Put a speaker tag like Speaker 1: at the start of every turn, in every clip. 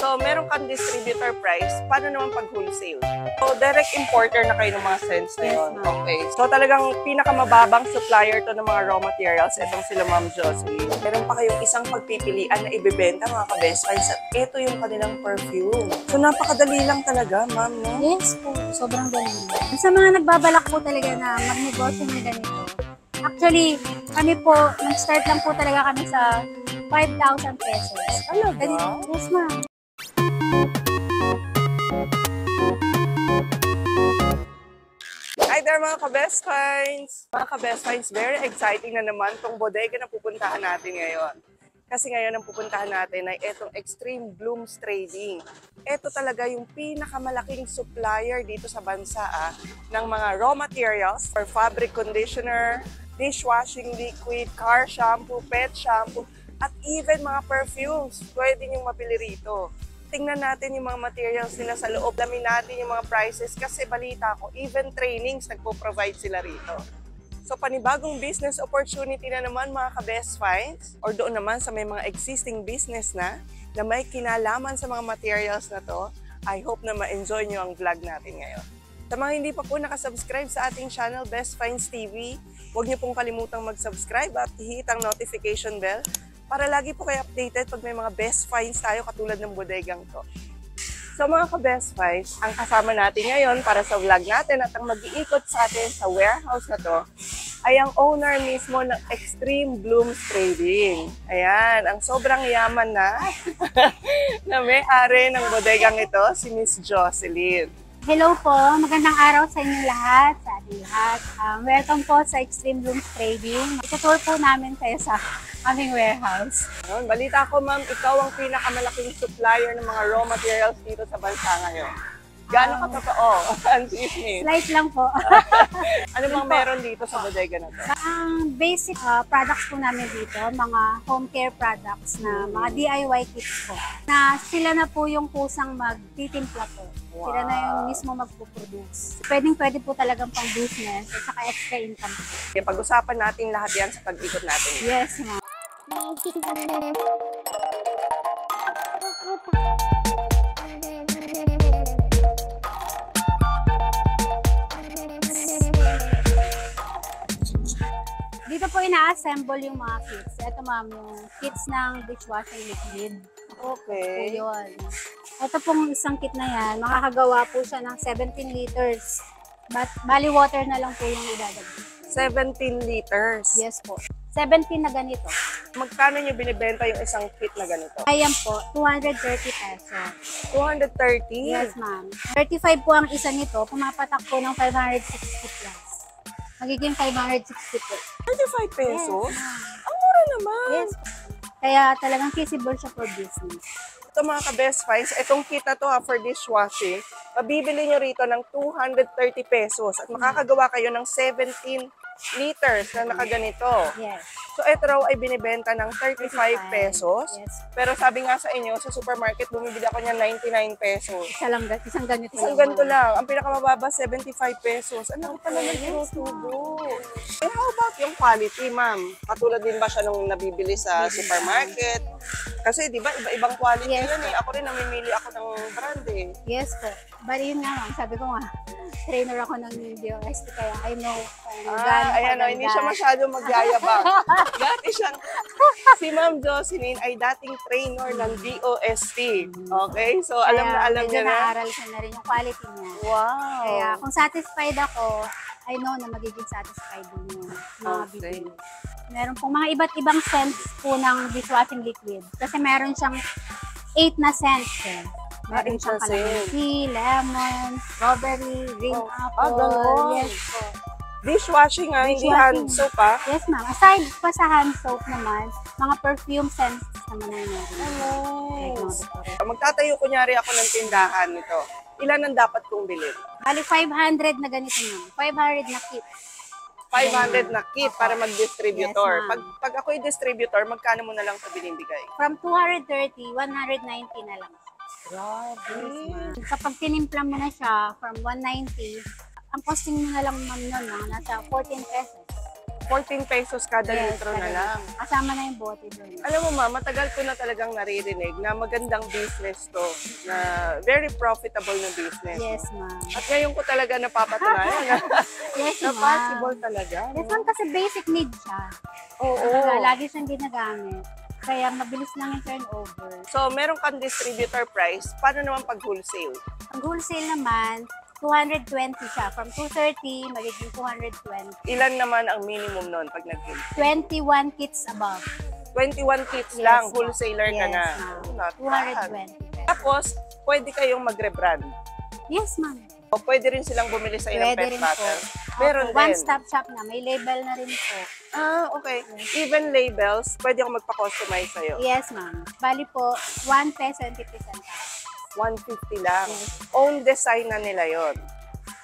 Speaker 1: So, meron kang distributor price. Paano naman pag wholesale? So, direct importer na kayo ng mga scents na yun.
Speaker 2: Yes,
Speaker 1: okay. So, talagang pinakamababang supplier to ng mga raw materials. Itong sila Ma'am Jocelyn. Meron pa kayong isang pagpipilian na ibebenta mga ka-best friends. At ito yung kanilang perfume. So, napakadali lang talaga, ma'am, no?
Speaker 2: Yes po, sobrang galing. Sa mga nagbabalak po talaga na magnegosyo ng ganito, actually, kami po, nag-start lang po talaga kami sa 5,000 pesos.
Speaker 1: Talaga?
Speaker 2: Ganito, yes ma'am.
Speaker 1: There mga ka-best finds! Mga ka-best finds, very exciting na naman tong bodega na pupuntahan natin ngayon. Kasi ngayon ang pupuntahan natin ay itong Extreme Blooms Trading. Ito talaga yung pinakamalaking supplier dito sa bansa ah, ng mga raw materials for fabric conditioner, dishwashing liquid, car shampoo, pet shampoo, at even mga perfumes. Pwede niyong mapili rito tingnan natin yung mga materials nila sa loob. Lamin natin yung mga prices kasi balita ko, even trainings nagpo-provide sila rito. So panibagong business opportunity na naman mga ka-best finds or doon naman sa may mga existing business na na may kinalaman sa mga materials na to, I hope na ma-enjoy nyo ang vlog natin ngayon. Sa mga hindi pa po nakasubscribe sa ating channel Best Finds TV, huwag niyo pong kalimutang mag-subscribe at hihit ang notification bell para lagi po kayo updated pag may mga best finds tayo katulad ng bodegang to. So mga ka-best finds, ang kasama natin ngayon para sa vlog natin at ang mag-iikot sa atin sa warehouse na to ay ang owner mismo ng Extreme Blooms Trading. Ayan, ang sobrang yaman na na may-ari ng bodegang ito, si Miss Jocelyn.
Speaker 2: Hello po, magandang araw sa inyo lahat, sa lahat. Um, welcome po sa Extreme Blooms Trading. Itutour po namin kayo sa aming warehouse.
Speaker 1: Balita ko ma'am, ikaw ang pinakamalaking supplier ng mga raw materials dito sa bansa ngayon. Gaano ka totoo? Excuse me.
Speaker 2: Slight lang po.
Speaker 1: Ano bang meron dito sa bodega na to?
Speaker 2: Ang basic uh, products po namin dito, mga home care products na mga DIY kits po. Na sila na po yung kusang magtitimpla po. Sila na yung mismo magpo-produce. Pwedeng pwede po talagang pang business at saka extra income po.
Speaker 1: Okay, pag-usapan natin lahat yan sa pag-ikot natin.
Speaker 2: Yes, ma'am. Dito po ina-assemble yung mga kits. Ito ma'am, yung kits ng dishwashing liquid.
Speaker 1: Okay.
Speaker 2: yun. Ito pong isang kit na yan, makakagawa po siya ng 17 liters. But, bali water na lang po yung idadagdag.
Speaker 1: 17 liters.
Speaker 2: Yes po. 17 na ganito.
Speaker 1: Magkano nyo binibenta yung isang kit na ganito?
Speaker 2: Ayan po, 230 pesos.
Speaker 1: 230?
Speaker 2: Yes, ma'am. 35 po ang isa nito, pumapatak po ng 560 plus. Magiging 560 po.
Speaker 1: 35 pesos?
Speaker 2: Yes.
Speaker 1: Ang mura naman.
Speaker 2: Yes. Kaya talagang feasible siya for business.
Speaker 1: Ito mga ka-best finds, itong kit na to ha, for dishwashing, mabibili nyo rito ng 230 pesos at makakagawa kayo ng 17 liters na nakaganito.
Speaker 2: Yes.
Speaker 1: So ito raw ay binibenta ng 35 pesos.
Speaker 2: Yes.
Speaker 1: Pero sabi nga sa inyo, sa supermarket, bumibili ako niya 99 pesos.
Speaker 2: Isa lang, isang ganito
Speaker 1: Isang ganito lang. Ang pinakamababa, 75 pesos. Ano pa naman tinutubo? Eh, how about yung quality, ma'am? Katulad din ba siya nung nabibili sa supermarket? Kasi, di ba, iba-ibang quality
Speaker 2: Yes.
Speaker 1: yun eh. Ako rin, namimili ako ng brand eh.
Speaker 2: Yes po. Bali yun nga, ma'am. sabi ko nga, trainer ako ng DOST kaya I know gaano
Speaker 1: Ah, ayan o, hindi siya masyadong magyayabang. Dati siyang, si Ma'am Jocelyn ay dating trainer ng DOST. Okay? So, alam na alam niya na.
Speaker 2: naaral ko na rin yung quality niya.
Speaker 1: Wow.
Speaker 2: Kaya kung satisfied ako, I know na magiging satisfied din yung mga
Speaker 1: Okay.
Speaker 2: bibili. Meron pong mga iba't ibang scents po ng dishwashing liquid. Kasi meron siyang 8 na scents eh.
Speaker 1: Ah,
Speaker 2: Meron siyang calamansi, lemon, strawberry, green
Speaker 1: Oh, ah,
Speaker 2: apple.
Speaker 1: ganon.
Speaker 2: yes po.
Speaker 1: Dishwashing ah, hindi hand soap ah.
Speaker 2: Yes ma'am. Aside pa sa hand soap naman, mga perfume scents naman ang meron.
Speaker 1: Nice. Magtatayo kunyari ako ng tindahan nito. Ilan ang dapat kong bilhin?
Speaker 2: Bali 500 na ganito ma'am. 500 na kit.
Speaker 1: 500 na kit para mag-distributor.
Speaker 2: Yes,
Speaker 1: pag, pag ako'y distributor, magkano mo na lang ito binibigay?
Speaker 2: From 230, 190 na lang.
Speaker 1: Grabe.
Speaker 2: Kapag tinimpla mo na siya from 190, ang costing mo na lang ma'am nun, mga nasa 14 pesos.
Speaker 1: 14 pesos kada
Speaker 2: Yes,
Speaker 1: litro na lang.
Speaker 2: Kasama na yung bote doon.
Speaker 1: Alam mo ma, matagal ko na talagang naririnig na magandang business to, na very profitable na business.
Speaker 2: Yes, ma'am.
Speaker 1: At ngayon ko talaga napapatunayan na,
Speaker 2: Yes,
Speaker 1: na
Speaker 2: ma'am.
Speaker 1: possible talaga.
Speaker 2: Yes, ma'am, kasi basic need siya.
Speaker 1: Oo.
Speaker 2: Talaga, lagi siyang ginagamit. Kaya mabilis lang yung turnover.
Speaker 1: So, meron kang distributor price. Paano naman pag wholesale?
Speaker 2: Ang wholesale naman, 220 siya. From 230, magiging 220.
Speaker 1: Ilan naman ang minimum nun pag nag
Speaker 2: 21 kits above.
Speaker 1: 21 kits
Speaker 2: Yes,
Speaker 1: lang, wholesaler ka
Speaker 2: Yes,
Speaker 1: na.
Speaker 2: ma'am.
Speaker 1: Oh, not bad.
Speaker 2: 220 pesos.
Speaker 1: Tapos, pwede kayong mag-rebrand.
Speaker 2: Yes, ma'am.
Speaker 1: O pwede rin silang bumili sa ng
Speaker 2: Pwede
Speaker 1: pet bottle. Meron
Speaker 2: Opo,
Speaker 1: din.
Speaker 2: One-stop shop na. May label na rin po.
Speaker 1: Ah, okay. Even labels, pwede ako magpa-customize sa'yo.
Speaker 2: Yes, ma'am. Bali po, 1 peso and 50 centavos.
Speaker 1: 150 lang.
Speaker 2: Yes.
Speaker 1: Own design na nila yon.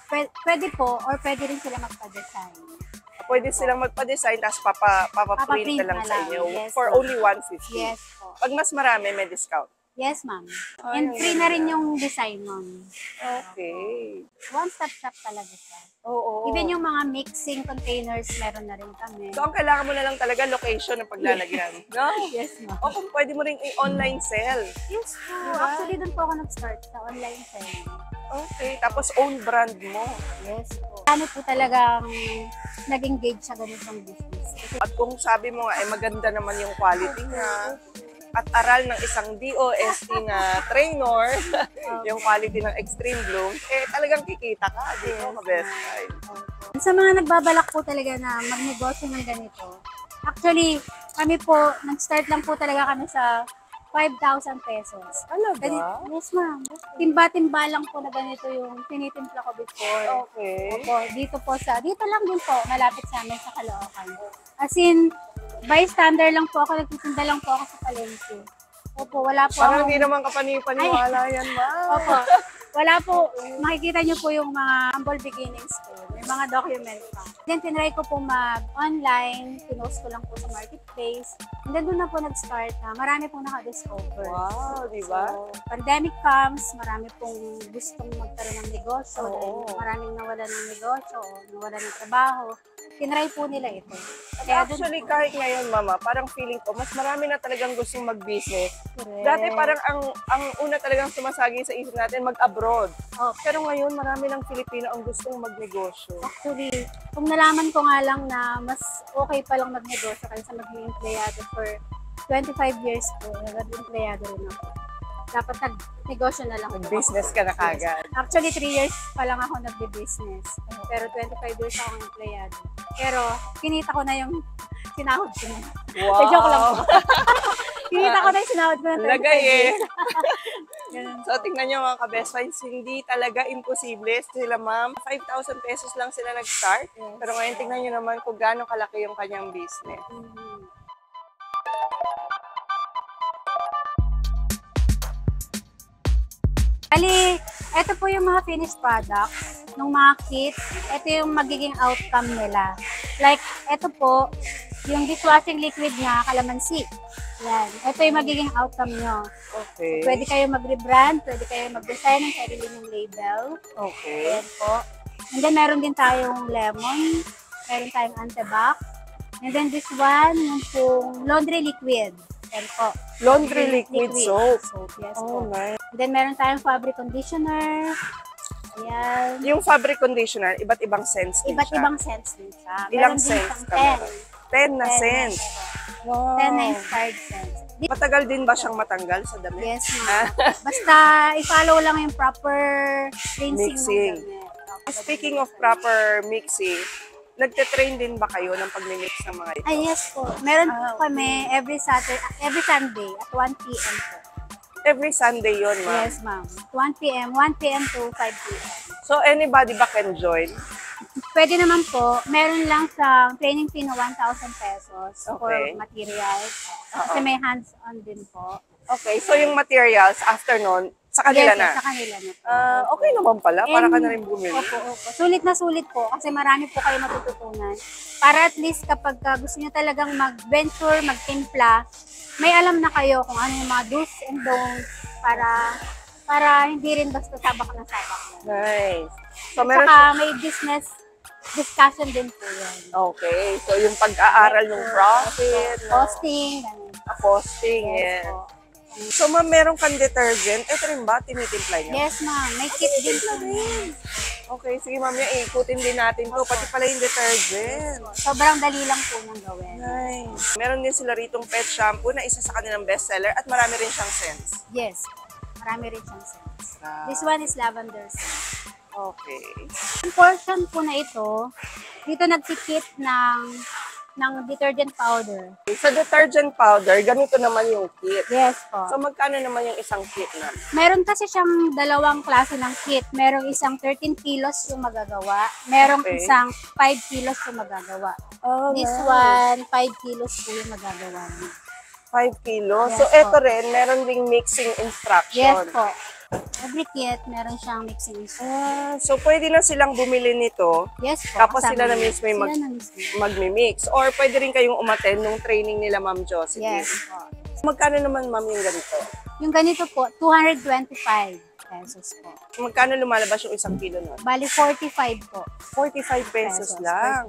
Speaker 2: Pwede, pwede po, or pwede rin sila magpa-design.
Speaker 1: Pwede silang magpa-design tapos papa, papa-print
Speaker 2: Papa-print
Speaker 1: na lang
Speaker 2: na
Speaker 1: sa inyo
Speaker 2: Yes,
Speaker 1: for
Speaker 2: ma'am.
Speaker 1: only 150.
Speaker 2: Yes po.
Speaker 1: Pag mas marami, may discount.
Speaker 2: Yes, ma'am. And free na rin yung design, ma'am.
Speaker 1: Okay.
Speaker 2: One-stop shop talaga siya.
Speaker 1: Oo.
Speaker 2: Even yung mga mixing containers, meron na rin kami.
Speaker 1: So, ang kailangan mo na lang talaga location ng paglalagyan. No?
Speaker 2: Yes, ma'am.
Speaker 1: O kung pwede mo ring i-online sell.
Speaker 2: Yes po. Actually, doon po ako nag-start sa online selling.
Speaker 1: Okay. Tapos own brand mo.
Speaker 2: Yes po. Ano po talagang nag-engage sa ganitong business? Kasi
Speaker 1: At kung sabi mo nga, eh, maganda naman yung quality niya. At aral ng isang DOST na trainer, yung quality ng Extreme Bloom, eh talagang kikita ka. Di?
Speaker 2: Yes,
Speaker 1: Ka-best
Speaker 2: ma'am.
Speaker 1: friend.
Speaker 2: Sa mga nagbabalak po talaga na magnegosyo ng ganito, actually, kami po, nag-start lang po talaga kami sa 5,000 pesos.
Speaker 1: Ano ba?
Speaker 2: Yes, ma'am. Timba-timba lang po na ganito yung tinitimpla ko before.
Speaker 1: Okay.
Speaker 2: Opo, dito po sa, dito lang din po, malapit sa amin sa Caloocan. As in, bystander lang po ako, nagtitinda lang po ako sa palengke. Opo, wala po
Speaker 1: Parang
Speaker 2: akong-
Speaker 1: hindi naman kapani-paniwala yan, ma.
Speaker 2: Opo. Wala po, makikita niyo po yung mga humble beginnings ko. May mga document pa. Then, tinry ko po mag-online, pinost ko lang po sa marketplace. And then, doon na po nag-start na marami pong nakadiscover.
Speaker 1: Wow, di ba?
Speaker 2: So, pandemic comes, marami pong gustong magkaroon ng negosyo.
Speaker 1: Oo.
Speaker 2: Maraming nawala ng negosyo nawala ng trabaho. Tinry po nila ito. Kaya doon
Speaker 1: Actually, kahit ngayon, mama, parang feeling ko, mas marami na talagang gustong mag-business.
Speaker 2: Correct.
Speaker 1: Dati parang ang ang una talagang sumasagi sa isip natin, mag-abroad.
Speaker 2: Oh.
Speaker 1: Pero ngayon, marami ng Filipino ang gustong magnegosyo.
Speaker 2: Actually, kung nalaman ko nga lang na mas okay pa lang magnegosyo kaysa maging empleyado for 25 years po, nag-empleyado rin ako. Dapat nag-negosyo na lang ako.
Speaker 1: Mag-business ka na kagad.
Speaker 2: Actually, 3 years pa lang ako nagbe-business. Pero 25 years ako empleyado. Pero, kinita ko na yung sinahod ko na.
Speaker 1: Wow!
Speaker 2: Joke lang po. kinita ko na yung sinahod ko na 25
Speaker 1: Lagay eh. So, tingnan nyo mga ka-best friends, hindi talaga imposible sila ma'am. 5,000 pesos lang sila nag-start.
Speaker 2: Yes.
Speaker 1: Pero ngayon, tingnan nyo naman kung gaano kalaki yung kanyang business.
Speaker 2: Mhm. Ali, ito po yung mga finished products ng mga kit. Ito yung magiging outcome nila. Like, ito po, yung dishwashing liquid niya, kalamansi. Yan. Ito yung magiging outcome nyo.
Speaker 1: Okay.
Speaker 2: Pwede kayo mag-rebrand, pwede kayo mag-design ng sarili ng label.
Speaker 1: Okay.
Speaker 2: Ayan po. And then, meron din tayong lemon. Meron tayong antibac. And then, this one, yung pong laundry liquid. Ayan po.
Speaker 1: Laundry liquid, soap.
Speaker 2: Soap, yes
Speaker 1: Oh,
Speaker 2: po.
Speaker 1: nice.
Speaker 2: Then, meron tayong fabric conditioner. Ayan.
Speaker 1: Yung fabric conditioner, iba't ibang scents din
Speaker 2: Iba't
Speaker 1: siya.
Speaker 2: ibang scents din siya.
Speaker 1: Ilang
Speaker 2: Meron
Speaker 1: scents ka
Speaker 2: 10.
Speaker 1: meron? 10 na
Speaker 2: 10
Speaker 1: scents. Wow.
Speaker 2: 10 na inspired scents.
Speaker 1: Matagal din ba siyang matanggal sa damit?
Speaker 2: Yes, ma'am. Basta i-follow lang yung proper rinsing
Speaker 1: Mixing.
Speaker 2: ng damit.
Speaker 1: Speaking of proper mixing, nagte-train din ba kayo ng pag-mix ng mga ito?
Speaker 2: Ay, yes po. Meron
Speaker 1: Ah,
Speaker 2: po kami every Saturday, every Sunday at 1 p.m. po.
Speaker 1: Every Sunday yon ma'am.
Speaker 2: Yes, ma'am. 1 p.m. 1 p.m. to 5 p.m.
Speaker 1: So anybody ba can join?
Speaker 2: Pwede naman po, meron lang sa training fee na 1,000 pesos for
Speaker 1: Okay.
Speaker 2: materials. Kasi may hands-on din po.
Speaker 1: Okay, so yung materials, after nun, sa kanila
Speaker 2: yes,
Speaker 1: na?
Speaker 2: sa kanila na.
Speaker 1: Ah, okay naman pala, para ka
Speaker 2: And-
Speaker 1: na rin bumili.
Speaker 2: Opo, opo. Sulit na sulit po kasi marami po kayo matututunan. Para at least kapag uh, gusto nyo talagang mag-venture, mag-timpla, may alam na kayo kung ano yung mga do's and don'ts para para hindi rin basta sabak na sabak.
Speaker 1: Nice. So meron
Speaker 2: saka may business discussion din po yun.
Speaker 1: Okay. So, yung pag-aaral ng profit?
Speaker 2: Costing, ganun.
Speaker 1: Ah, costing,
Speaker 2: Yes
Speaker 1: yeah.
Speaker 2: po.
Speaker 1: So, ma'am, meron kang detergent. Ito rin ba? Tinitimpla niyo?
Speaker 2: Yes, ma'am. May kit din po.
Speaker 1: Okay, sige ma'am, yung ikutin din natin to. Pati pala yung detergent.
Speaker 2: Sobrang dali lang po niyang gawin.
Speaker 1: Nice. Meron din sila ritong pet shampoo na isa sa kanilang bestseller at marami rin siyang scents.
Speaker 2: Yes. Marami rin siyang scents.
Speaker 1: Ah.
Speaker 2: This one is lavender scent.
Speaker 1: Okay.
Speaker 2: Yung portion po na ito, dito nagtikit ng ng detergent powder.
Speaker 1: Sa detergent powder, ganito naman yung kit.
Speaker 2: Yes po.
Speaker 1: So, magkano naman yung isang kit na?
Speaker 2: Meron kasi siyang dalawang klase ng kit. Merong isang 13 kilos yung magagawa. Merong
Speaker 1: Okay.
Speaker 2: isang 5 kilos yung magagawa.
Speaker 1: Oh,
Speaker 2: This one, 5 kilos po yung magagawa. Niya.
Speaker 1: 5 kilos.
Speaker 2: Yes
Speaker 1: so, ito rin, meron ding mixing instruction.
Speaker 2: Yes po. Every kit, meron siyang mixing instruction.
Speaker 1: Ah, so, pwede na silang bumili nito,
Speaker 2: Yes po.
Speaker 1: Tapos sila na mismo yung mag-
Speaker 2: Sila na mismo.
Speaker 1: magmi-mix. Or pwede rin kayong umattend nung training nila, Ma'am Josephine.
Speaker 2: Yes po.
Speaker 1: Magkano naman, Ma'am, yung ganito?
Speaker 2: Yung ganito po, 225 pesos po.
Speaker 1: Magkano lumalabas yung isang kilo nun?
Speaker 2: Bali, 45 po.
Speaker 1: 45 pesos,
Speaker 2: Pesos
Speaker 1: lang.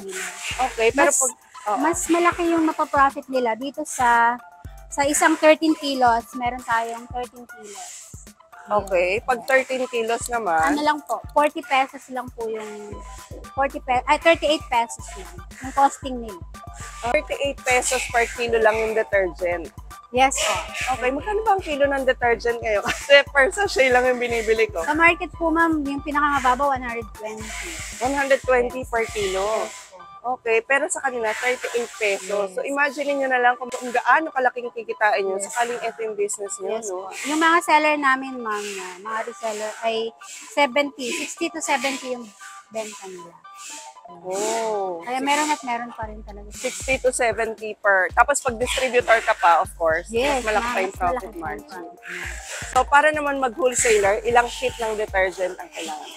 Speaker 1: Okay, pero
Speaker 2: Mas-
Speaker 1: pag... Oo.
Speaker 2: Mas malaki yung mapaprofit nila dito sa sa isang 13 kilos, meron tayong 13 kilos.
Speaker 1: Okay, pag 13 kilos
Speaker 2: Ano
Speaker 1: naman,
Speaker 2: lang po, 40 pesos lang po yung 40 pe ay 38 pesos lang yung costing nila.
Speaker 1: 38 pesos per kilo lang yung detergent.
Speaker 2: Yes po.
Speaker 1: Okay, magkano ba ang kilo ng detergent ngayon? Kasi per sachet lang yung binibili ko.
Speaker 2: Sa market po ma'am, yung pinakamababa 120.
Speaker 1: 120 per kilo. Okay, pero sa kanila, 38 pesos. So, imagine niyo na lang kung, kung gaano kalaking kikitain nyo sakaling ito yung business nyo,
Speaker 2: Yes
Speaker 1: no?
Speaker 2: Yung mga seller namin ma'am, na mga reseller ay 70, 60 to 70 yung benta nila.
Speaker 1: Oh.
Speaker 2: Kaya meron at meron pa rin talaga.
Speaker 1: 60 to 70 per. Tapos pag distributor ka pa, of course,
Speaker 2: Yes,
Speaker 1: mas malaki pa yung profit margin.
Speaker 2: margin.
Speaker 1: So, para naman mag-wholesaler, ilang kit ng detergent ang kailangan?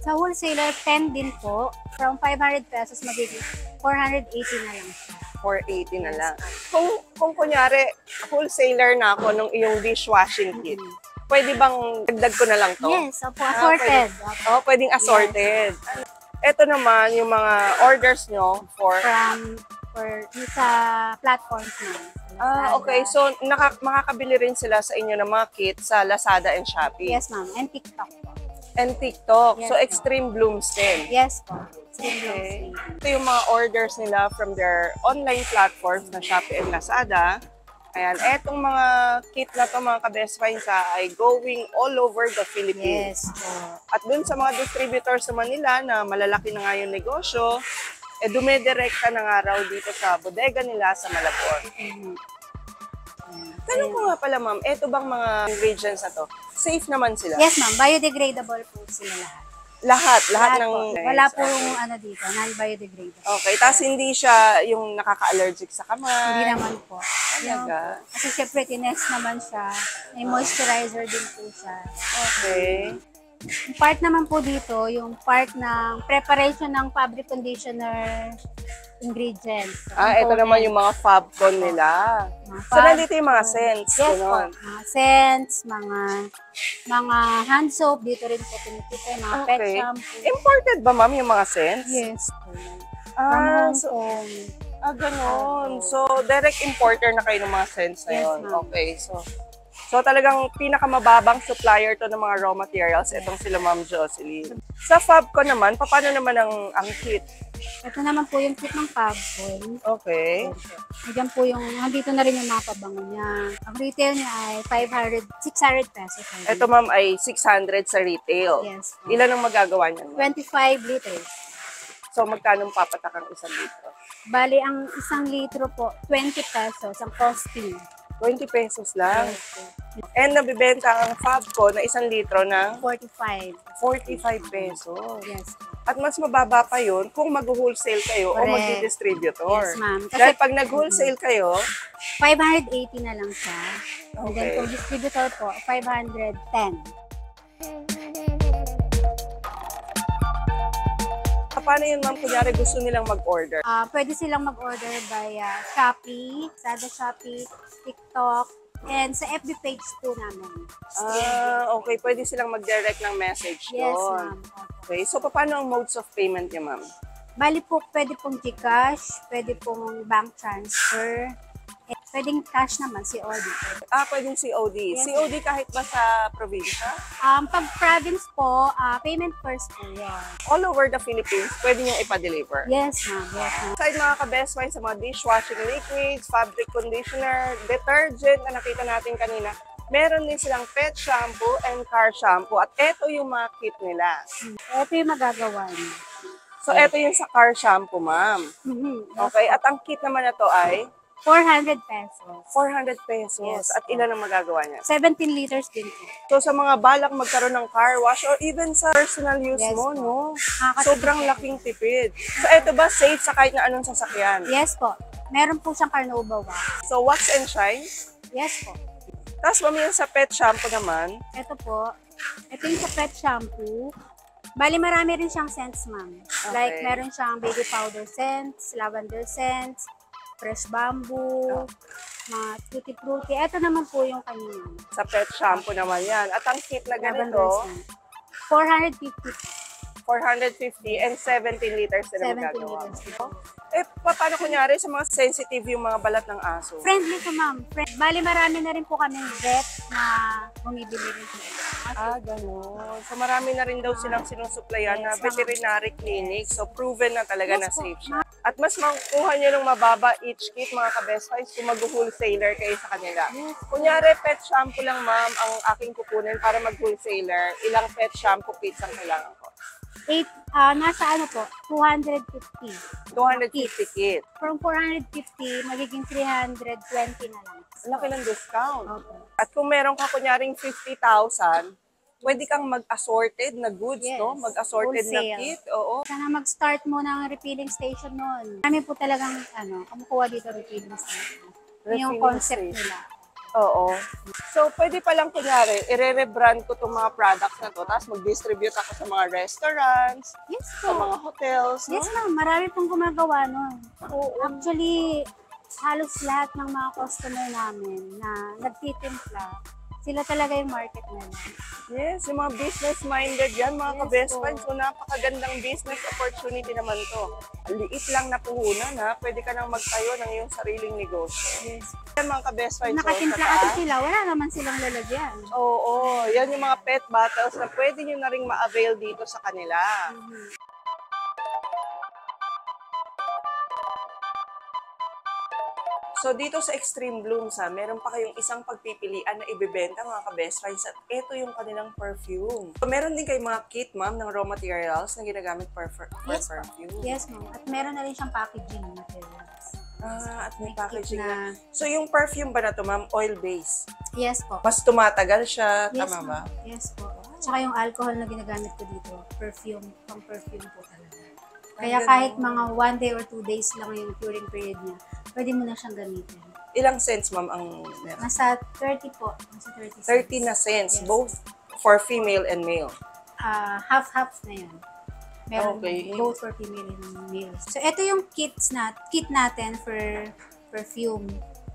Speaker 2: Sa wholesaler, 10 din po. From 500 pesos, magiging 480 na lang siya.
Speaker 1: 480 na lang. Kung, kung kunyari, wholesaler na ako nung iyong dishwashing kit, pwede bang dagdag ko na lang to?
Speaker 2: Yes, opo,
Speaker 1: Ah,
Speaker 2: assorted.
Speaker 1: Oh, pwedeng assorted. Ito naman, yung mga orders nyo for...
Speaker 2: From, for, sa platforms na.
Speaker 1: Ah, okay. So, naka, makakabili rin sila sa inyo ng mga kit sa Lazada and Shopee.
Speaker 2: Yes, ma'am. And TikTok po.
Speaker 1: And TikTok.
Speaker 2: Yes,
Speaker 1: so. Extreme Blooms din.
Speaker 2: Yes po.
Speaker 1: Okay. Ito yung mga orders nila from their online platforms na Shopee and Lazada. Ayan, etong mga kit na to mga ka-best finds ha, ay going all over the Philippines.
Speaker 2: Yes po.
Speaker 1: At dun sa mga distributors naman nila na malalaki na nga yung negosyo, eh dumedirekta na nga raw dito sa bodega nila sa Malabon.
Speaker 2: Mhm.
Speaker 1: Tanong ko nga pala ma'am, eto bang mga ingredients na to? Safe naman sila?
Speaker 2: Yes, ma'am. Biodegradable po sila lahat.
Speaker 1: Lahat, lahat, ng...
Speaker 2: po. Wala po
Speaker 1: Okay.
Speaker 2: yung ano dito, non-biodegradable.
Speaker 1: Okay, tapos hindi siya yung nakaka-allergic sa kamay.
Speaker 2: Hindi naman po.
Speaker 1: Talaga?
Speaker 2: kasi syempre, tinest naman siya. May moisturizer din po siya.
Speaker 1: Okay.
Speaker 2: Yung part naman po dito, yung part ng preparation ng fabric conditioner ingredients.
Speaker 1: Ah, ito naman yung mga Fabcon nila.
Speaker 2: Mga
Speaker 1: So, nandito yung mga scents.
Speaker 2: Yes po.
Speaker 1: Ganon.
Speaker 2: Mga scents, mga mga hand soap, dito rin po pinipita, mga pet
Speaker 1: Okay.
Speaker 2: shampoo.
Speaker 1: Imported ba ma'am yung mga scents?
Speaker 2: Yes po.
Speaker 1: Ah,
Speaker 2: From
Speaker 1: so,
Speaker 2: Kong.
Speaker 1: ah, ganon. So, direct importer na kayo ng mga scents na
Speaker 2: Yes,
Speaker 1: yun. Okay, so, so talagang pinakamababang supplier to ng mga raw materials, itong sila Ma'am Jocelyn. Sa Fabcon naman, paano naman ang, ang kit?
Speaker 2: Ito naman po yung kit ng Fabcon.
Speaker 1: Okay.
Speaker 2: Diyan po yung, nandito na rin yung mga pabango niya. Ang retail niya ay 500, 600 pesos.
Speaker 1: Ito ma'am ay 600 sa retail.
Speaker 2: Yes. po.
Speaker 1: Ilan ang magagawa niyan? ma'am?
Speaker 2: 25 liters.
Speaker 1: So, magkano papatak ang isang litro?
Speaker 2: Bali, ang isang litro po, 20 pesos ang costing.
Speaker 1: 20 pesos lang. And nabibenta ang Fabco na isang litro ng
Speaker 2: 45.
Speaker 1: 45 pesos.
Speaker 2: Yes.
Speaker 1: At mas mababa pa yun kung mag-wholesale kayo o
Speaker 2: Correct.
Speaker 1: mag-distributor.
Speaker 2: Yes, ma'am. Kasi-
Speaker 1: Dahil pag nag-wholesale kayo,
Speaker 2: 580 na lang siya. And then
Speaker 1: Okay.
Speaker 2: kung distributor po, 510.
Speaker 1: Paano yun ma'am? Kunyari gusto nilang mag-order.
Speaker 2: Ah, pwede silang mag-order via Shopee, Sada Shopee, TikTok, and sa FB page po namin.
Speaker 1: Ah, okay. Pwede silang mag-direct ng message
Speaker 2: Yes,
Speaker 1: doon.
Speaker 2: ma'am. Opo.
Speaker 1: Okay. So, paano ang modes of payment niya, ma'am?
Speaker 2: Bali po, pwede pong Gcash, pwede pong bank transfer, eh, pwedeng cash naman si Audi.
Speaker 1: Ah, pwedeng COD.
Speaker 2: Yes.
Speaker 1: COD kahit ba sa probinsya?
Speaker 2: Um, pag province po, ah, payment first po yan.
Speaker 1: All over the Philippines, pwede nyo ipa-deliver.
Speaker 2: Yes, ma'am. Yes, ma'am.
Speaker 1: Aside mga ka-best friends sa mga dishwashing liquids, fabric conditioner, detergent na nakita natin kanina, meron din silang pet shampoo and car shampoo. At eto yung mga kit nila.
Speaker 2: Ito yung magagawa niyo.
Speaker 1: So, eto yung sa car shampoo, ma'am.
Speaker 2: Mhm.
Speaker 1: Okay, at ang kit naman na to ay
Speaker 2: 400 pesos.
Speaker 1: 400 pesos.
Speaker 2: Yes.
Speaker 1: At ilan ang magagawa niya?
Speaker 2: 17 liters din po.
Speaker 1: So, sa mga balak magkaroon ng car wash or even sa personal use
Speaker 2: Yes
Speaker 1: mo,
Speaker 2: po.
Speaker 1: no?
Speaker 2: Nakakatipid
Speaker 1: Sobrang laking tipid. So, eto ba safe sa kahit na anong sasakyan?
Speaker 2: Yes po. Meron po siyang Carnauba wax.
Speaker 1: So, wax and shine.
Speaker 2: Yes po.
Speaker 1: Tapos, mami, yung sa pet shampoo naman,
Speaker 2: Ito po. Ito yung sa pet shampoo. Bali, marami rin siyang scents, ma'am. Like, meron siyang baby powder scents, lavender scents, fresh bamboo, mga tutti frutti. Ito naman po yung kanina.
Speaker 1: sa pet shampoo naman yan. At ang kit na ganito,
Speaker 2: scent. 450 po.
Speaker 1: 450 and 17 liters na
Speaker 2: 17
Speaker 1: magagawa.
Speaker 2: liters.
Speaker 1: Eh, pa- paano kunyari sa mga sensitive yung mga balat ng aso?
Speaker 2: Friendly to, ma'am. Friend. Bali, marami na rin po kami vet na bumibili rin po.
Speaker 1: Ah, ganun. So, marami na rin daw silang sinusuplayan na
Speaker 2: Yes, mga-
Speaker 1: veterinary clinic. So, proven na talaga
Speaker 2: Yes
Speaker 1: na
Speaker 2: po,
Speaker 1: safe siya. At mas makukuha nyo ng mababa each kit, mga ka-best friends, kung mag-wholesaler kayo sa kanila. Kunyari, pet shampoo lang, ma'am, ang aking kukunin para mag-wholesaler. Ilang pet shampoo kits ang kailangan ko?
Speaker 2: Eight, ah, nasa ano po, 250.
Speaker 1: 250 kit.
Speaker 2: From 450, magiging 320 na lang.
Speaker 1: Ang laki ng discount.
Speaker 2: Okay.
Speaker 1: At kung meron ka kunyaring 50,000, pwede kang mag-assorted na goods,
Speaker 2: Yes.
Speaker 1: no? Mag-assorted na
Speaker 2: Wholesale.
Speaker 1: kit. Oo.
Speaker 2: Sana mag-start mo ng refilling station noon. Kami po talagang, ano, kumukuha dito refilling station. Yun yung
Speaker 1: Refilling
Speaker 2: concept
Speaker 1: station.
Speaker 2: nila.
Speaker 1: Oo. So, pwede pa lang kunyari, ire-rebrand ko itong mga products na to, tapos mag-distribute ako sa mga restaurants,
Speaker 2: Yes
Speaker 1: sa
Speaker 2: po.
Speaker 1: mga hotels, no?
Speaker 2: Yes ma'am, marami pong gumagawa nun.
Speaker 1: Oo.
Speaker 2: Actually, halos lahat ng mga customer namin na nagtitimpla, sila talaga yung market nila.
Speaker 1: Yes, yung mga business-minded yan, mga
Speaker 2: Yes
Speaker 1: ka-best friends. So, napakagandang business opportunity naman to. Liit lang na puhunan, ha? Pwede ka nang magtayo ng iyong sariling negosyo.
Speaker 2: Yes.
Speaker 1: Yan, mga ka-best friends. so,
Speaker 2: Nakatimpla kasi
Speaker 1: taas.
Speaker 2: sila, wala naman silang lalagyan.
Speaker 1: Oo, yan yung mga pet bottles na pwede nyo na rin ma-avail dito sa kanila.
Speaker 2: Mhm.
Speaker 1: So dito sa Extreme Blooms ha, meron pa kayong isang pagpipilian na ibebenta mga ka-best friends at ito yung kanilang perfume. So meron din kayong mga kit ma'am ng raw materials na ginagamit for, for
Speaker 2: Yes,
Speaker 1: perfume.
Speaker 2: Yes, ma'am. At meron na rin siyang packaging materials.
Speaker 1: Ah, at may packaging na.
Speaker 2: na-
Speaker 1: So yung perfume ba na to ma'am, oil base?
Speaker 2: Yes po.
Speaker 1: Mas tumatagal siya,
Speaker 2: Yes,
Speaker 1: tama ba?
Speaker 2: Yes po. Tsaka yung alcohol na ginagamit ko dito, perfume, pang perfume po talaga. Kaya kahit mga one day or two days lang yung curing period niya, pwede mo na siyang gamitin.
Speaker 1: Ilang cents ma'am ang meron?
Speaker 2: Nasa 30 po. Nasa 30 cents.
Speaker 1: 30 na cents,
Speaker 2: Yes.
Speaker 1: both for female and male.
Speaker 2: Ah, half-half na yan. Meron
Speaker 1: Okay.
Speaker 2: both for female and male. So, ito yung kits na, kit natin for perfume.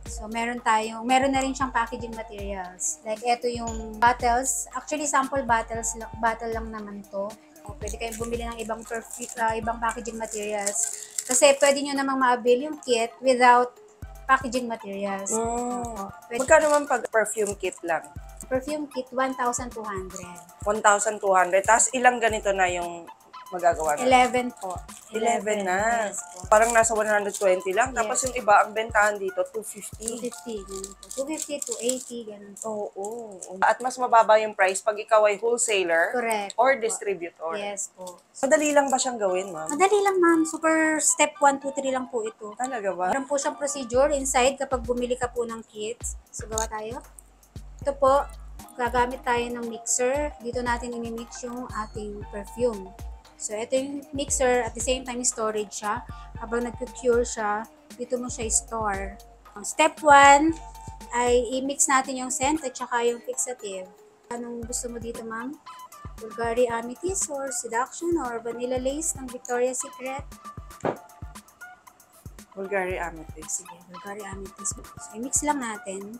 Speaker 2: So, meron tayong, meron na rin siyang packaging materials. Like, ito yung bottles. Actually, sample bottles, bottle lang naman to. O, Pwede kayong bumili ng ibang perfume, ibang packaging materials. Kasi pwede nyo namang ma-avail yung kit without packaging materials.
Speaker 1: Mm.
Speaker 2: Pwede,
Speaker 1: Magkano man pag perfume kit lang?
Speaker 2: perfume kit, 1,200.
Speaker 1: 1,200. Tapos ilang ganito na yung magagawa na?
Speaker 2: 11 po.
Speaker 1: 11 na.
Speaker 2: Yes po.
Speaker 1: Parang nasa 120 lang. Tapos yung iba, ang bentahan dito, 250.
Speaker 2: 250, ganun po. 250 to 80, ganun po.
Speaker 1: Oo. At mas mababa yung price pag ikaw ay wholesaler
Speaker 2: Correct.
Speaker 1: or distributor.
Speaker 2: Yes po.
Speaker 1: Madali lang ba siyang gawin, ma'am?
Speaker 2: Madali lang ma'am. Super step 1, 2, 3 lang po ito.
Speaker 1: Talaga ba?
Speaker 2: Meron po siyang procedure inside kapag bumili ka po ng kits. So, gawa tayo. Ito po, gagamit tayo ng mixer. Dito natin imimix yung ating perfume. So, ito yung mixer. At the same time, storage siya. Habang nag-cure siya, dito mo siya store. Step 1 ay i-mix natin yung scent at saka yung fixative. Anong gusto mo dito, ma'am? Bulgari Amethyst or Seduction or Vanilla Lace ng Victoria's Secret?
Speaker 1: Bulgari Amethyst.
Speaker 2: Sige, Bulgari Amethyst. So, i-mix lang natin.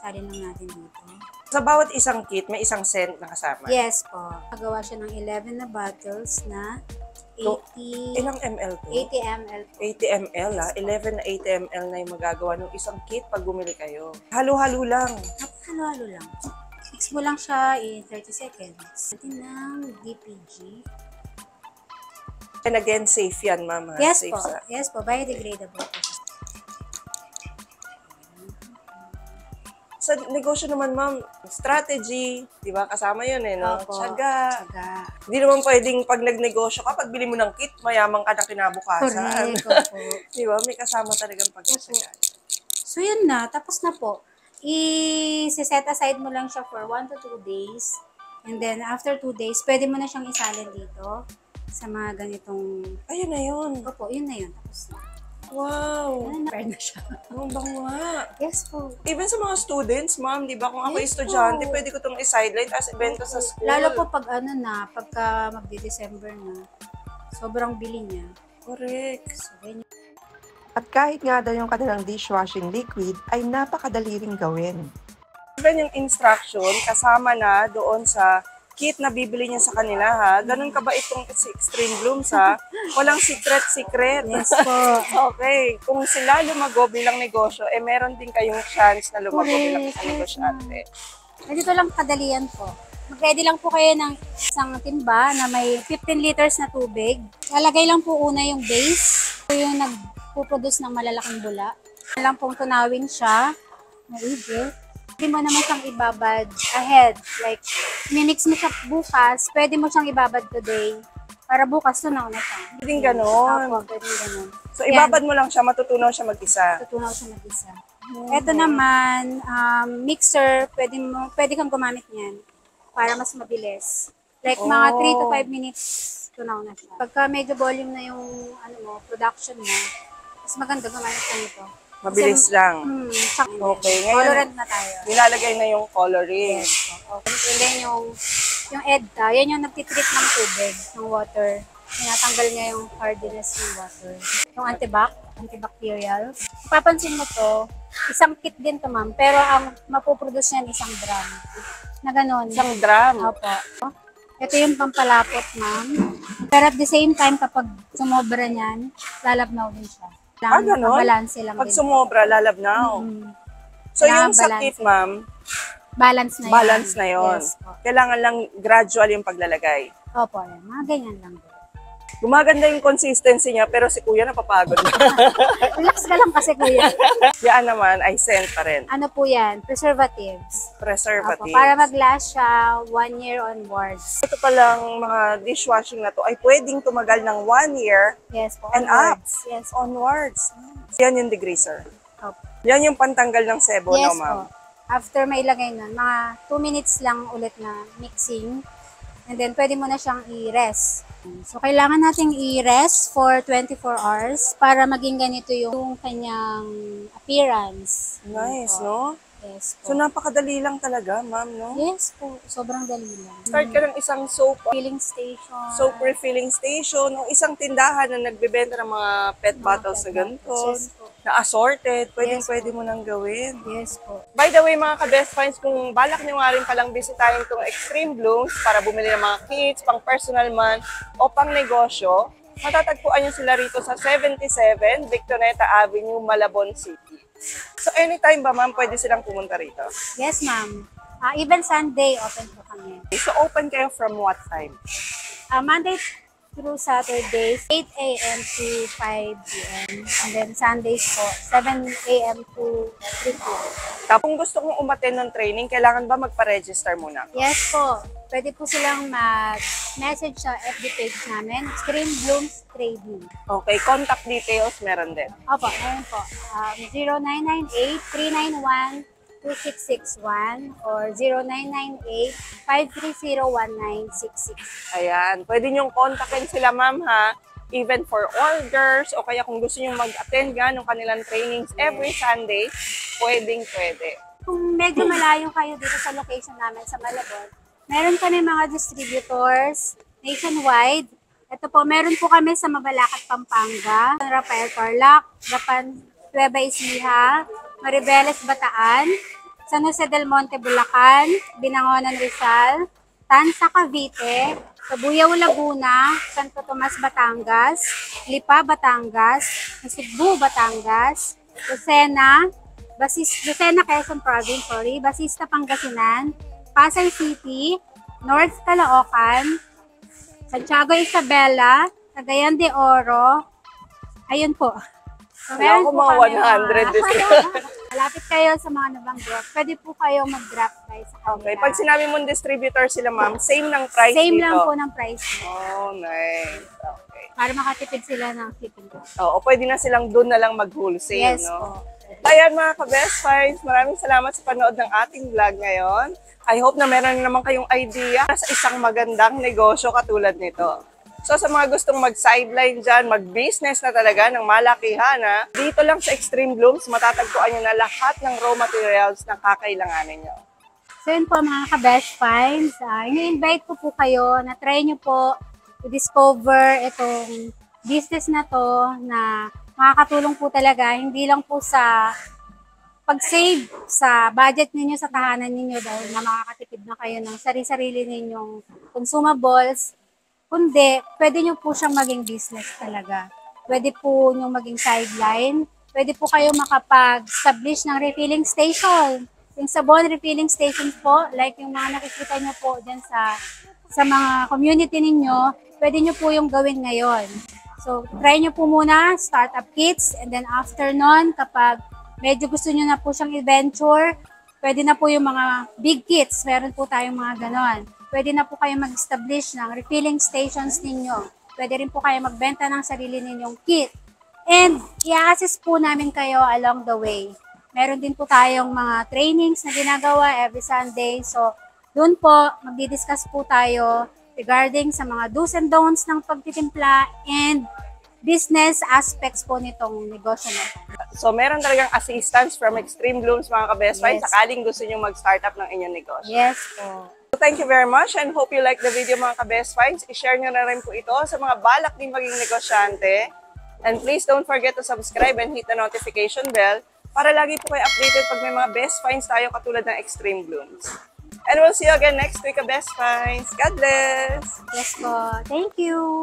Speaker 2: Salin lang natin dito.
Speaker 1: Sa bawat isang kit, may isang scent na kasama.
Speaker 2: Yes po. Nagawa siya ng 11 na bottles na 80,
Speaker 1: Ilang ml to?
Speaker 2: 80 ml po.
Speaker 1: 80 ml ah. 11 na 80 ml na yung magagawa ng isang kit pag bumili kayo. Halo-halo lang.
Speaker 2: Halo-halo lang. Mix mo lang siya in 30 seconds. Natin ng DPG.
Speaker 1: And again, safe yan, mama.
Speaker 2: Yes
Speaker 1: safe
Speaker 2: po.
Speaker 1: sa-
Speaker 2: Yes po. Biodegradable po.
Speaker 1: Sa negosyo naman, ma'am, strategy, di ba? Kasama yun eh, no?
Speaker 2: Opo.
Speaker 1: Tsaga.
Speaker 2: Tsaga.
Speaker 1: Di naman pwedeng pag nagnegosyo ka, pag bili mo ng kit, mayaman ka na kinabukasan.
Speaker 2: Correct. Opo.
Speaker 1: di ba? May kasama talagang pagsasaga.
Speaker 2: So, yun na. Tapos na po. I-set aside mo lang siya for 1 to 2 days. And then, after 2 days, pwede mo na siyang isalin dito sa mga ganitong...
Speaker 1: Ayun na yun.
Speaker 2: Opo, yun na yun. Tapos na.
Speaker 1: Wow.
Speaker 2: Ano na, prepared na siya.
Speaker 1: Ang bango nga.
Speaker 2: yes po.
Speaker 1: Even sa mga students, ma'am, di ba? Kung ako
Speaker 2: Yes
Speaker 1: estudyante,
Speaker 2: po.
Speaker 1: pwede ko itong i-sideline as ibenta sa school.
Speaker 2: Lalo po pag ano na, pagka magde-December na, sobrang bili niya.
Speaker 1: Correct.
Speaker 2: So, ganyan.
Speaker 3: At kahit nga daw yung kanilang dishwashing liquid ay napakadali ring gawin.
Speaker 1: Even yung instruction, kasama na doon sa kit na bibili niya sa kanila, ha? Ganun ka ba itong si Extreme Blooms, ha? Walang secret-secret.
Speaker 2: Yes po.
Speaker 1: okay. Kung sila lumago bilang negosyo, eh meron din kayong chance na lumago
Speaker 2: Correct.
Speaker 1: bilang isang negosyante.
Speaker 2: Ganito lang kadalian po. Mag-ready lang po kayo ng isang timba na may 15 liters na tubig. Lalagay lang po una yung base. Ito yung nagpuproduce ng malalaking bula. Lang pong tunawin siya. Maigi. Pwede mo naman siyang ibabad ahead. Like, mimix mo siya bukas, pwede mo siyang ibabad today. Para bukas, tunaw na siya.
Speaker 1: Pwedeng ganon.
Speaker 2: Opo, pwede ganon.
Speaker 1: So, ibabad mo lang siya, matutunaw siya mag-isa.
Speaker 2: Tutunaw siya mag-isa. Ito naman, um, mixer, pwede, mo, pwede kang gumamit niyan para mas mabilis. Like mga
Speaker 1: Oh.
Speaker 2: 3 to 5 minutes, tunaw na siya. Pagka medyo volume na yung ano mo, production mo, mas maganda gumamit ka nito.
Speaker 1: Mabilis
Speaker 2: Kasi-
Speaker 1: lang.
Speaker 2: Hmm,
Speaker 1: Okay, ngayon-
Speaker 2: Colorant na tayo.
Speaker 1: Nilalagay na yung coloring.
Speaker 2: Yes. Okay. And then yung, yung EDTA, yan yung nagtitreat ng tubig, ng water. Tinatanggal niya yung hardiness ng water. Yung antibac, antibacterial. Papansin mo to, isang kit din to ma'am, pero ang mapoproduce niyan isang drum. Na ganun.
Speaker 1: Isang drum.
Speaker 2: Opo. Ito yung pampalapot ma'am. Pero at the same time, kapag sumobra niyan, lalabnaw din siya.
Speaker 1: Ah, ganun?
Speaker 2: Balanse lang
Speaker 1: Pag
Speaker 2: din.
Speaker 1: sumobra, lalabnaw.
Speaker 2: Mm.
Speaker 1: So, yung sa
Speaker 2: Balance.
Speaker 1: kit, ma'am,
Speaker 2: Balance na yan.
Speaker 1: balance na yon.
Speaker 2: Yes po.
Speaker 1: Kailangan lang gradual yung paglalagay.
Speaker 2: Opo, yan. Mga ganyan lang.
Speaker 1: Gumaganda yung consistency niya, pero si kuya napapagod.
Speaker 2: Relax ka lang kasi kuya.
Speaker 1: Yan naman ay scent pa rin.
Speaker 2: ano po yan? Preservatives. Opo,
Speaker 1: Preservative.
Speaker 2: para mag-last siya one year onwards.
Speaker 1: Ito palang mga dishwashing na to ay pwedeng tumagal ng one year
Speaker 2: Yes po.
Speaker 1: and up.
Speaker 2: onwards. Yes.
Speaker 1: Onwards. Yan yung degreaser.
Speaker 2: Opo.
Speaker 1: Yan yung pantanggal ng sebo,
Speaker 2: yes
Speaker 1: no, ma'am?
Speaker 2: po. After may ilagay nun, mga 2 minutes lang ulit na mixing. And then, pwede mo na siyang i-rest. So, kailangan nating i-rest for 24 hours para maging ganito yung kanyang appearance.
Speaker 1: Nice, no?
Speaker 2: Yes
Speaker 1: So,
Speaker 2: po.
Speaker 1: napakadali lang talaga, ma'am, no?
Speaker 2: Yes po. Sobrang dali lang.
Speaker 1: Start ka ng isang soap
Speaker 2: Filling station.
Speaker 1: soap refilling station, o isang tindahan na nagbebenta ng mga pet bottles na ganito,
Speaker 2: Yes po.
Speaker 1: Na assorted, pwedeng
Speaker 2: Yes,
Speaker 1: pwede mo nang gawin.
Speaker 2: Yes po.
Speaker 1: By the way, mga ka-best finds, kung balak nyo nga rin palang bisitahin itong Extreme Blooms para bumili ng mga kits, pang personal man, o pang negosyo, matatagpuan nyo sila rito sa 77 Victoneta Avenue, Malabon City. So anytime ba ma'am, pwede silang pumunta rito?
Speaker 2: Yes, ma'am. Ah, even Sunday, open po kami.
Speaker 1: So open kayo from what time?
Speaker 2: Ah, Monday through Saturdays, 8 a.m. to 5 p.m. And then Sundays po, 7 a.m. to 3 p.m.
Speaker 1: Tapos kung gusto kong umaten ng training, kailangan ba magpa-register muna?
Speaker 2: Yes po. Pwede po silang mag-message sa FB page namin, Extreme Blooms Trading.
Speaker 1: Okay, contact details meron din.
Speaker 2: Opo, ayun po. Um, 0998-391-2661 or 0998-530-1966.
Speaker 1: Ayan, pwede niyong kontakin sila ma'am ha, even for orders o kaya kung gusto niyong mag-attend nga ng kanilang trainings every Sunday, pwedeng pwede.
Speaker 2: Kung medyo malayo kayo dito sa location namin sa Malabon, meron kami mga distributors nationwide. Ito po, meron po kami sa Mabalacat, Pampanga, Rafael Tarlac, Gapan, Nueva Ecija, Maribeles, Bataan, San Jose del Monte, Bulacan, Binangonan, Rizal, Tansa, Cavite, Cabuyao, Laguna, Santo Tomas, Batangas, Lipa, Batangas, Cebu, Batangas, Lucena, Basis, Lucena, Quezon Province, sorry, Basista, Pangasinan, Pasay City, North Caloocan, Santiago Isabela, Cagayan de Oro, ayun po. Meron
Speaker 1: ko mga
Speaker 2: kami
Speaker 1: 100 distributor.
Speaker 2: Malapit kayo sa mga nabanggit. Pwede po kayo mag-drop price sa.
Speaker 1: Okay, pag sinabi mong distributor sila ma'am, same ng price
Speaker 2: Same
Speaker 1: dito.
Speaker 2: lang po ng price.
Speaker 1: Oh, nice. Okay.
Speaker 2: Para makatipid sila ng shipping cost.
Speaker 1: Oo, pwede na silang doon na lang mag-wholesale,
Speaker 2: Yes
Speaker 1: no?
Speaker 2: po.
Speaker 1: Ayan mga ka-best finds, maraming salamat sa panood ng ating vlog ngayon. I hope na meron na naman kayong idea sa isang magandang negosyo katulad nito. So sa mga gustong mag-sideline dyan, mag-business na talaga ng malakihan, ha, dito lang sa Extreme Blooms, matatagpuan nyo na lahat ng raw materials na kakailanganin nyo.
Speaker 2: So yun po mga ka-best finds. Uh, invite ko po kayo na try nyo po to discover itong business na to na makakatulong po talaga hindi lang po sa pag-save sa budget ninyo sa tahanan ninyo dahil na makakatipid na kayo ng sarili-sarili ninyong consumables, kundi pwede nyo po siyang maging business talaga. Pwede po nyo maging sideline, pwede po kayo makapag-establish ng refilling station. Yung sabon refilling station po, like yung mga nakikita nyo po dyan sa sa mga community ninyo, pwede nyo po yung gawin ngayon. So, try nyo po muna, startup kits, and then after nun, kapag medyo gusto nyo na po siyang i-venture, pwede na po yung mga big kits, meron po tayong mga ganon. Pwede na po kayo mag-establish ng refilling stations ninyo. Pwede rin po kayo magbenta ng sarili ninyong kit. And i-assist po namin kayo along the way. Meron din po tayong mga trainings na ginagawa every Sunday. So, doon po, magdi-discuss po tayo regarding sa mga do's and don'ts ng pagtitimpla and business aspects po nitong negosyo na.
Speaker 1: So meron talagang assistance from Extreme Blooms mga ka-best
Speaker 2: Yes.
Speaker 1: sakaling gusto nyo mag-startup ng inyong negosyo.
Speaker 2: Yes po.
Speaker 1: Thank you very much and hope you like the video mga ka-best finds. I-share nyo na rin po ito sa mga balak din maging negosyante. And please don't forget to subscribe and hit the notification bell para lagi po kayo updated pag may mga best finds tayo katulad ng Extreme Blooms. And we'll see you again next week, ka-best finds. God bless!
Speaker 2: Yes po. Thank you.